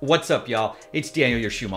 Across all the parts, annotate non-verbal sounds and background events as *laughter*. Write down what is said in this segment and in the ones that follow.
What's up, y'all? It's Daniel, your shoe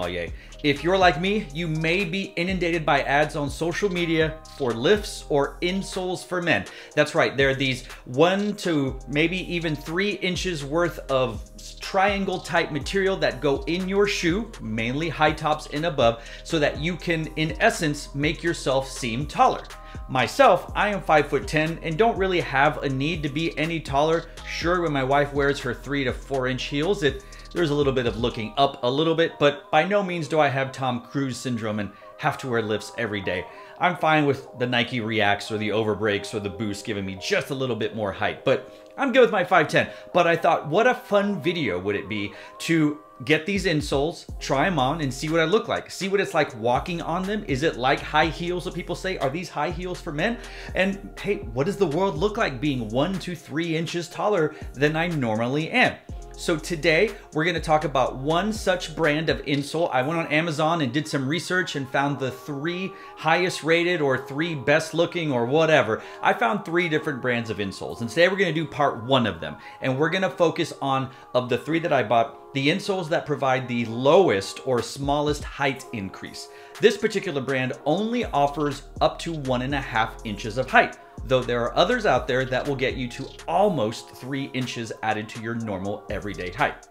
If you're like me, you may be inundated by ads on social media for lifts or insoles for men. That's right, there are these one to maybe even three inches worth of triangle type material that go in your shoe, mainly high tops and above, so that you can, in essence, make yourself seem taller. Myself, I am 5 foot 10 and don't really have a need to be any taller. Sure, when my wife wears her 3 to 4 inch heels, it there's a little bit of looking up a little bit, but by no means do I have Tom Cruise syndrome and have to wear lifts every day. I'm fine with the Nike Reacts or the Overbreaks or the Boost giving me just a little bit more height, but I'm good with my 5'10". But I thought, what a fun video would it be to get these insoles, try them on, and see what I look like. See what it's like walking on them. Is it like high heels that people say? Are these high heels for men? And hey, what does the world look like being one to three inches taller than I normally am? So today we're going to talk about one such brand of insole. I went on Amazon and did some research and found the three highest rated or three best looking or whatever. I found three different brands of insoles and today we're going to do part one of them. And we're going to focus on, of the three that I bought, the insoles that provide the lowest or smallest height increase. This particular brand only offers up to one and a half inches of height though there are others out there that will get you to almost three inches added to your normal everyday height.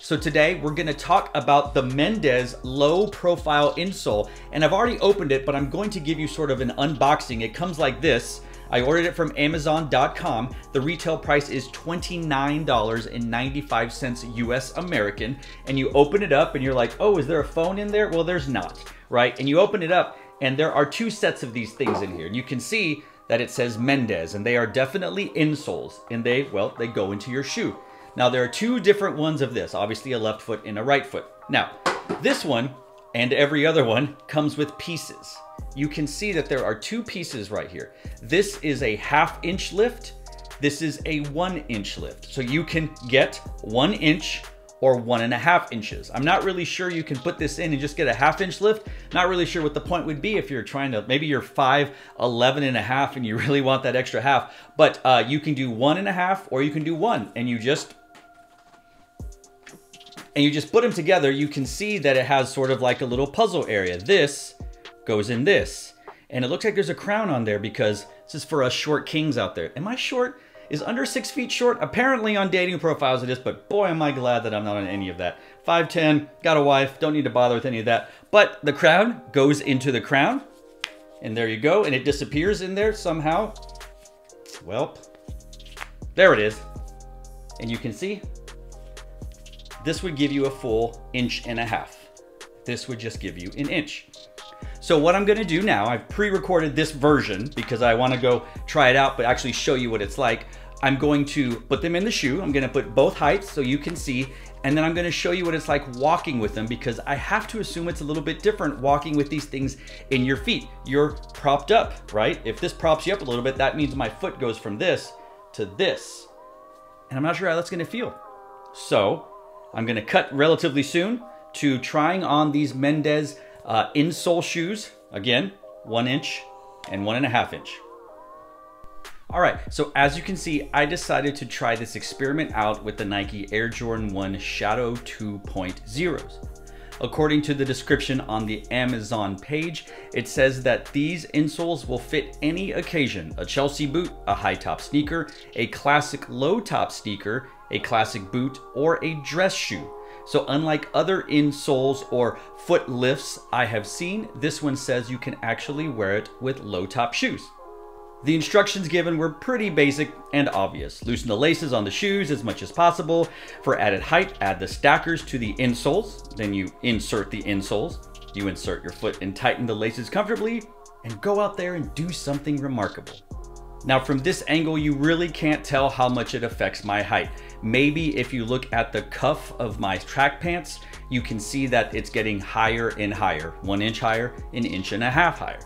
So today we're gonna talk about the Mendez low profile insole and I've already opened it, but I'm going to give you sort of an unboxing. It comes like this. I ordered it from Amazon.com. The retail price is $29.95 US American. And you open it up and you're like, oh, is there a phone in there? Well, there's not, right? And you open it up and there are two sets of these things in here. And you can see that it says Mendez, and they are definitely insoles, and they, well, they go into your shoe. Now, there are two different ones of this, obviously a left foot and a right foot. Now, this one and every other one comes with pieces. You can see that there are two pieces right here. This is a half inch lift. This is a one inch lift. So you can get one inch or one and a half inches. I'm not really sure you can put this in and just get a half inch lift. Not really sure what the point would be if you're trying to, maybe you're 5, 11 and a half and you *laughs* really want that extra half. But uh, you can do one and a half or you can do one and you just and you just put them together, you can see that it has sort of like a little puzzle area. This goes in this. And it looks like there's a crown on there because this is for us short kings out there. Am I short? Is under six feet short. Apparently on dating profiles it is, but boy am I glad that I'm not on any of that. 5'10", got a wife, don't need to bother with any of that. But the crown goes into the crown, and there you go, and it disappears in there somehow. Well, there it is. And you can see, this would give you a full inch and a half. This would just give you an inch. So what I'm gonna do now, I've pre-recorded this version because I wanna go try it out, but actually show you what it's like. I'm going to put them in the shoe. I'm gonna put both heights so you can see, and then I'm gonna show you what it's like walking with them because I have to assume it's a little bit different walking with these things in your feet. You're propped up, right? If this props you up a little bit, that means my foot goes from this to this. And I'm not sure how that's gonna feel. So I'm gonna cut relatively soon to trying on these Mendez uh, insole shoes, again, one inch and one and a half inch. All right, so as you can see, I decided to try this experiment out with the Nike Air Jordan 1 Shadow 2.0s. According to the description on the Amazon page, it says that these insoles will fit any occasion, a Chelsea boot, a high top sneaker, a classic low top sneaker, a classic boot, or a dress shoe. So unlike other insoles or foot lifts I have seen, this one says you can actually wear it with low top shoes. The instructions given were pretty basic and obvious. Loosen the laces on the shoes as much as possible. For added height, add the stackers to the insoles. Then you insert the insoles. You insert your foot and tighten the laces comfortably and go out there and do something remarkable. Now from this angle, you really can't tell how much it affects my height. Maybe if you look at the cuff of my track pants, you can see that it's getting higher and higher, one inch higher, an inch and a half higher.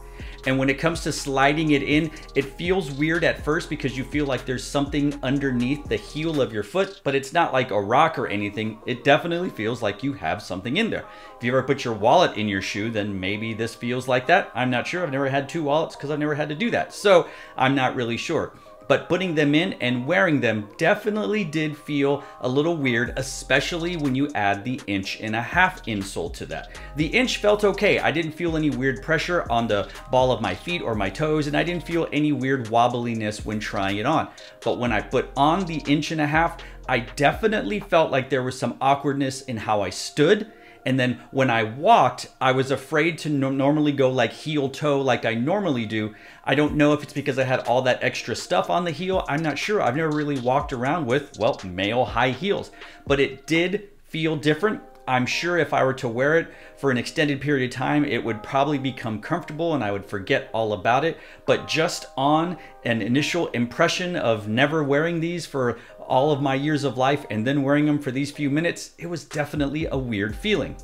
And when it comes to sliding it in, it feels weird at first because you feel like there's something underneath the heel of your foot, but it's not like a rock or anything. It definitely feels like you have something in there. If you ever put your wallet in your shoe, then maybe this feels like that. I'm not sure. I've never had two wallets because I've never had to do that. So I'm not really sure. But putting them in and wearing them definitely did feel a little weird, especially when you add the inch and a half insole to that. The inch felt okay. I didn't feel any weird pressure on the ball of my feet or my toes, and I didn't feel any weird wobbliness when trying it on. But when I put on the inch and a half, I definitely felt like there was some awkwardness in how I stood and then when I walked, I was afraid to no normally go like heel toe like I normally do. I don't know if it's because I had all that extra stuff on the heel. I'm not sure. I've never really walked around with, well, male high heels, but it did feel different. I'm sure if I were to wear it for an extended period of time, it would probably become comfortable and I would forget all about it. But just on an initial impression of never wearing these for all of my years of life and then wearing them for these few minutes, it was definitely a weird feeling.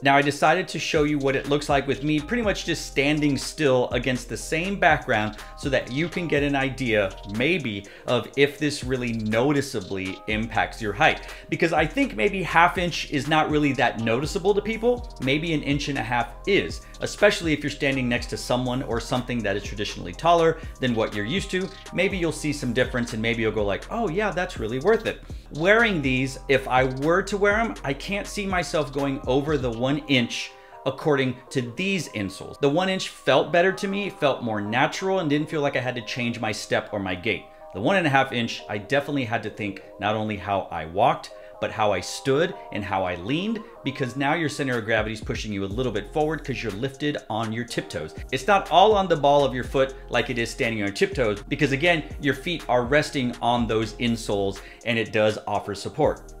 Now I decided to show you what it looks like with me pretty much just standing still against the same background so that you can get an idea maybe of if this really noticeably impacts your height. Because I think maybe half inch is not really that noticeable to people, maybe an inch and a half is, especially if you're standing next to someone or something that is traditionally taller than what you're used to. Maybe you'll see some difference and maybe you'll go like, oh yeah, that's really worth it. Wearing these, if I were to wear them, I can't see myself going over the one inch according to these insoles. The one inch felt better to me, it felt more natural, and didn't feel like I had to change my step or my gait. The one and a half inch, I definitely had to think not only how I walked, but how I stood and how I leaned because now your center of gravity is pushing you a little bit forward because you're lifted on your tiptoes. It's not all on the ball of your foot like it is standing on your tiptoes because again, your feet are resting on those insoles and it does offer support.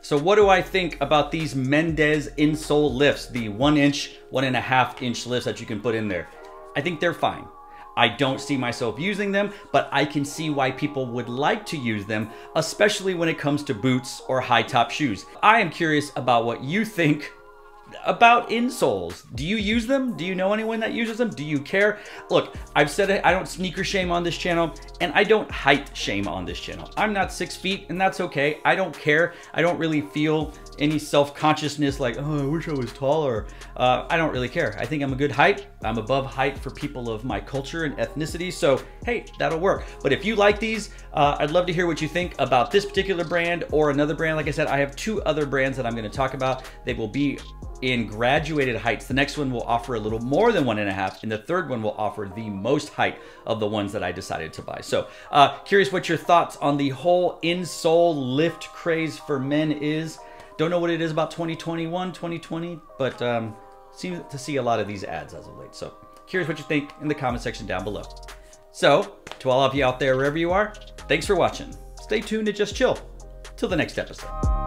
So what do I think about these Mendez insole lifts, the one inch, one and a half inch lifts that you can put in there? I think they're fine. I don't see myself using them, but I can see why people would like to use them, especially when it comes to boots or high top shoes. I am curious about what you think about insoles. Do you use them? Do you know anyone that uses them? Do you care? Look, I've said it, I don't sneaker shame on this channel, and I don't height shame on this channel. I'm not six feet, and that's okay. I don't care. I don't really feel any self-consciousness like, oh, I wish I was taller. Uh, I don't really care. I think I'm a good height. I'm above height for people of my culture and ethnicity, so hey, that'll work. But if you like these, uh, I'd love to hear what you think about this particular brand or another brand. Like I said, I have two other brands that I'm gonna talk about. They will be in graduated heights. The next one will offer a little more than one and a half, and the third one will offer the most height of the ones that I decided to buy. So, uh, curious what your thoughts on the whole insole lift craze for men is. Don't know what it is about 2021, 2020, but um, seem to see a lot of these ads as of late. So, curious what you think in the comment section down below. So, to all of you out there, wherever you are, thanks for watching. Stay tuned to Just Chill. Till the next episode.